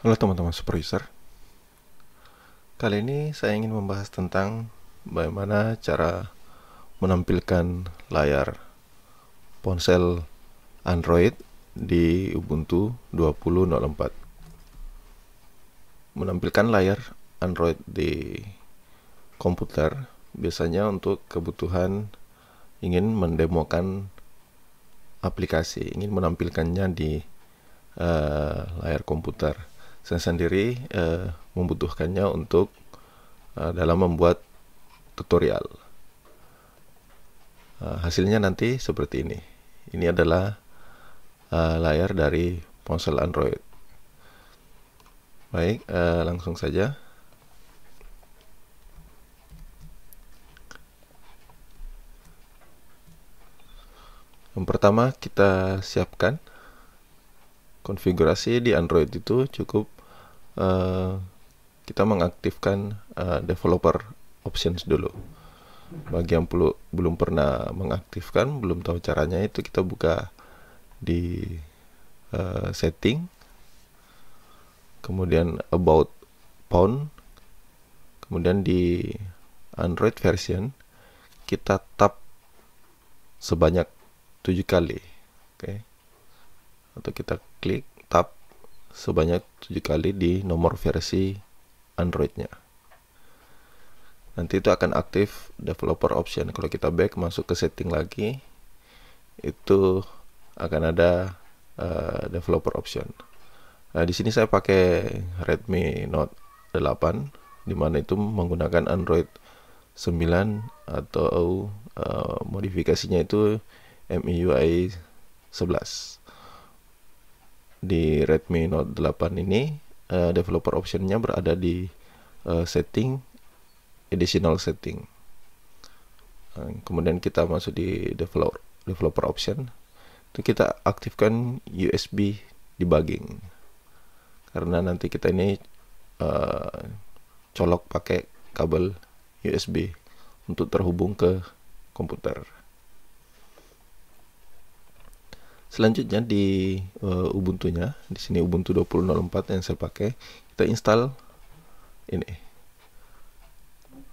Halo teman-teman super user Kali ini saya ingin membahas tentang bagaimana cara menampilkan layar ponsel Android di Ubuntu 20.04 Menampilkan layar Android di komputer biasanya untuk kebutuhan ingin mendemokan aplikasi, ingin menampilkannya di uh, layar komputer saya sendiri uh, membutuhkannya untuk uh, dalam membuat tutorial. Uh, hasilnya nanti seperti ini. Ini adalah uh, layar dari ponsel Android. Baik, uh, langsung saja. Yang pertama kita siapkan konfigurasi di Android itu cukup uh, kita mengaktifkan uh, developer options dulu. Bagi yang perlu, belum pernah mengaktifkan, belum tahu caranya itu kita buka di uh, setting, kemudian about phone, kemudian di Android version kita tap sebanyak tujuh kali, oke? Okay. Atau kita klik tab sebanyak tujuh kali di nomor versi Androidnya. Nanti itu akan aktif developer option. Kalau kita back masuk ke setting lagi, itu akan ada uh, developer option. Nah, di sini saya pakai Redmi Note 8, di mana itu menggunakan Android 9 atau uh, modifikasinya itu MIUI 11 di Redmi Note 8 ini uh, developer optionnya berada di uh, setting additional setting. Uh, kemudian kita masuk di developer developer option. Itu kita aktifkan USB debugging. Karena nanti kita ini uh, colok pakai kabel USB untuk terhubung ke komputer. Selanjutnya di uh, Ubuntu-nya, di sini Ubuntu 20.04 yang saya pakai, kita install ini.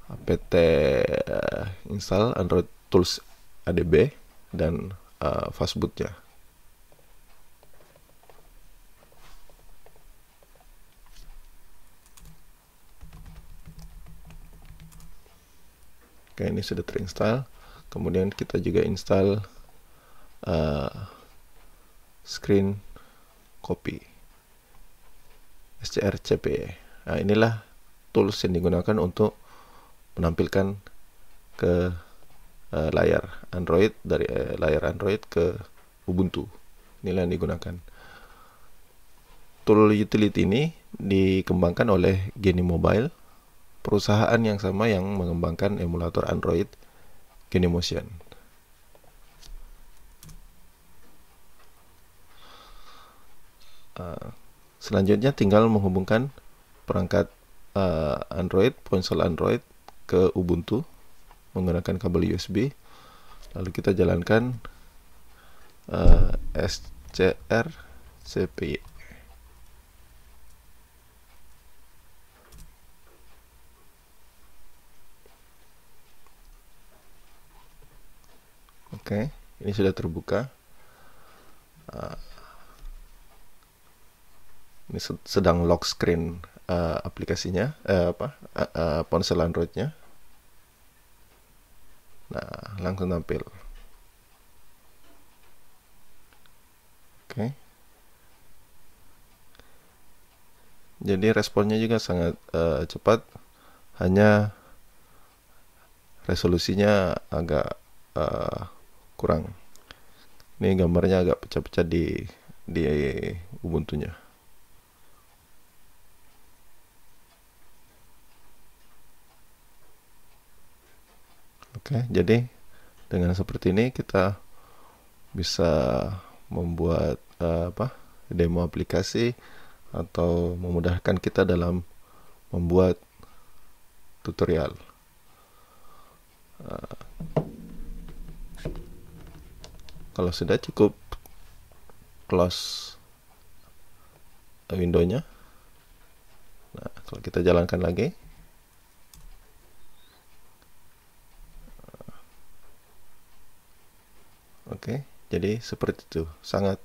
apt uh, install Android Tools ADB dan uh, fastbootnya. Oke, ini sudah terinstall. Kemudian kita juga install uh, screen copy. SCRCP nah inilah tools yang digunakan untuk menampilkan ke uh, layar Android dari uh, layar Android ke Ubuntu. Inilah yang digunakan. Tool utility ini dikembangkan oleh Geni Mobile perusahaan yang sama yang mengembangkan emulator Android Genymotion selanjutnya tinggal menghubungkan perangkat uh, Android, ponsel Android ke Ubuntu menggunakan kabel USB. Lalu kita jalankan uh, SCR CPI. Oke, ini sudah terbuka. Uh, ini sedang lock screen uh, aplikasinya uh, apa uh, uh, ponsel Androidnya. Nah langsung tampil. Oke. Okay. jadi responnya juga sangat uh, cepat. Hanya resolusinya agak uh, kurang. Ini gambarnya agak pecah-pecah di di Ubuntu-nya Oke, jadi dengan seperti ini kita bisa membuat uh, apa demo aplikasi atau memudahkan kita dalam membuat tutorial. Uh, kalau sudah cukup close windownya kalau kita jalankan lagi Oke, jadi seperti itu. Sangat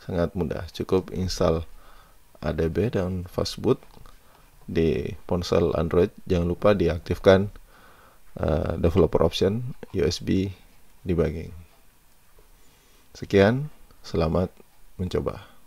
sangat mudah. Cukup install ADB dan Fastboot di ponsel Android. Jangan lupa diaktifkan uh, developer option USB debugging. Sekian, selamat mencoba.